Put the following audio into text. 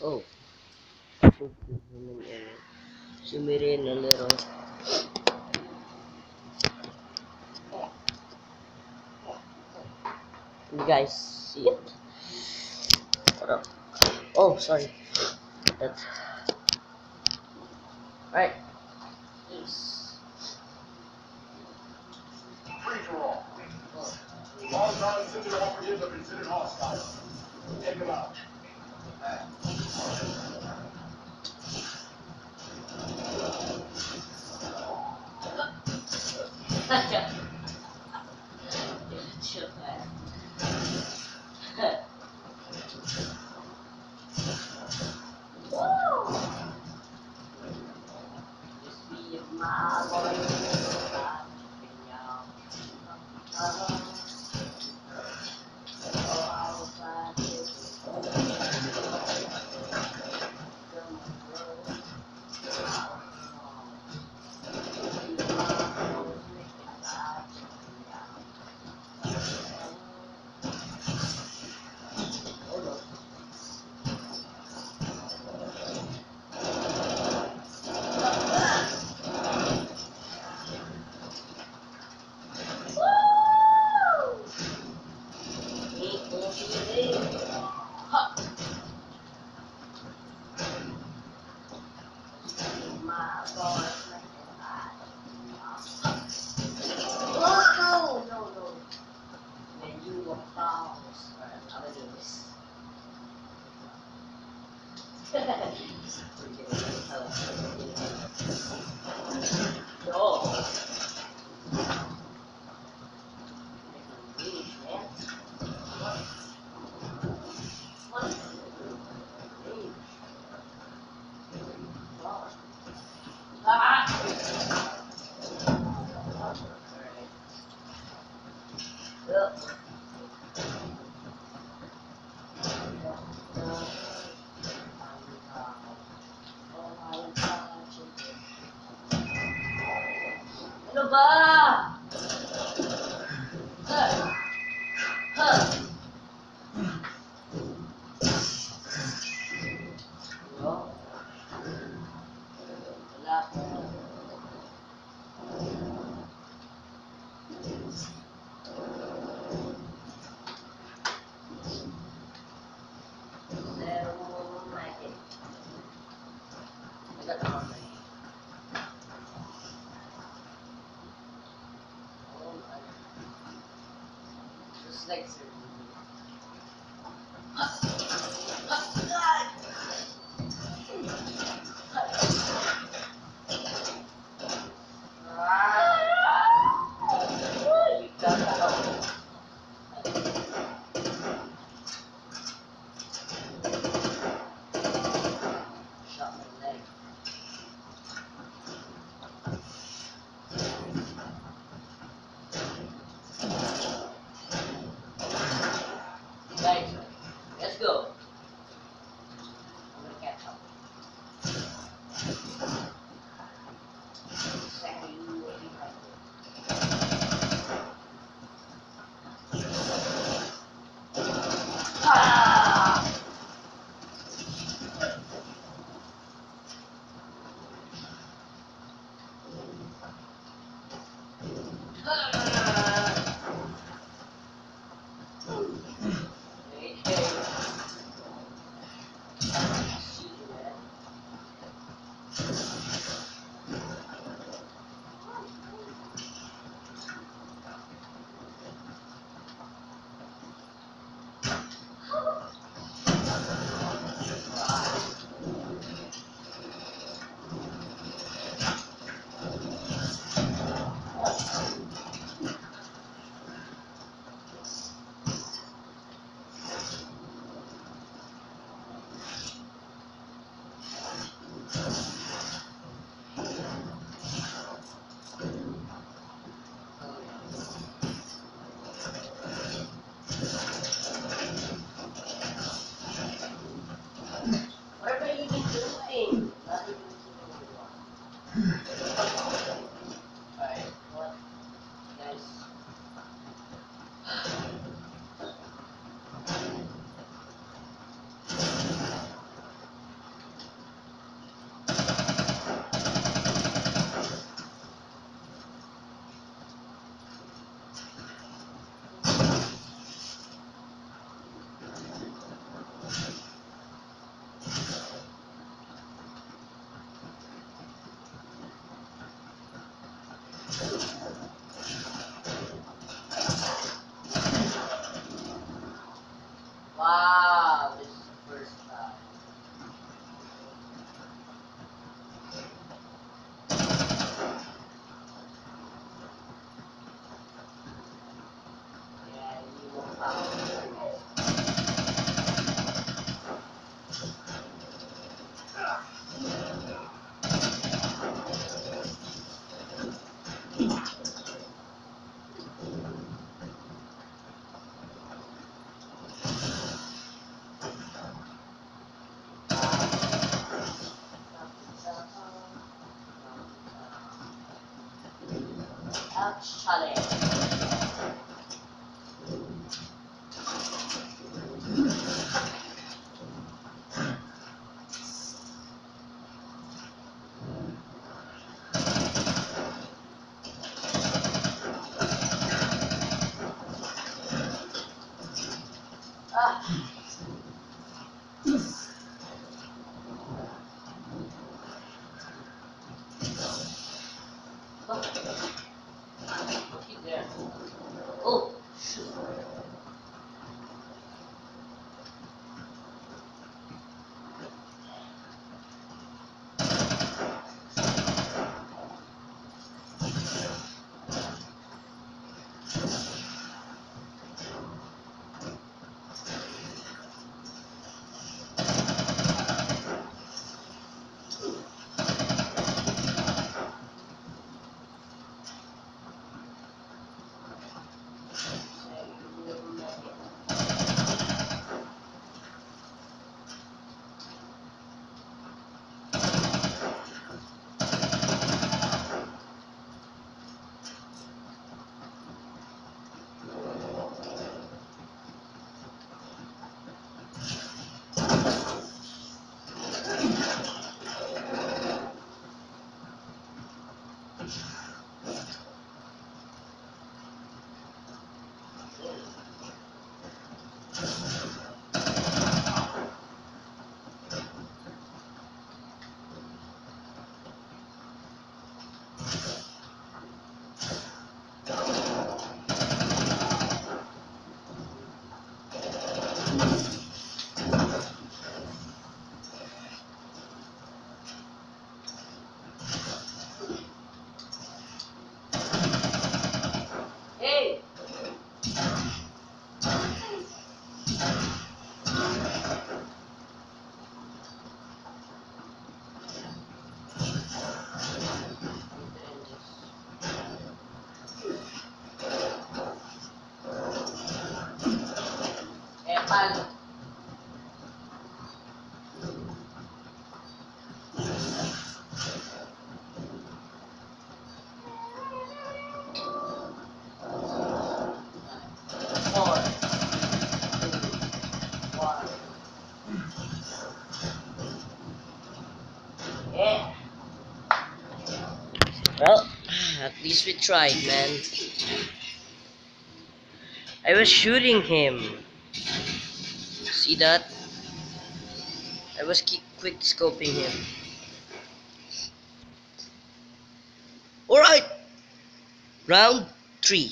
Oh. Little. You guys see it? Up. Oh, sorry. That's right. All. Non-citizen operatives are considered hostile. Take them out. Wow. Just be a my boy. You were falls, I'm gonna do no. Ano Sir Rudy. You got Ouch, challenge. Ah. Least we tried, man. I was shooting him. See that? I was quick scoping him. Alright! Round 3.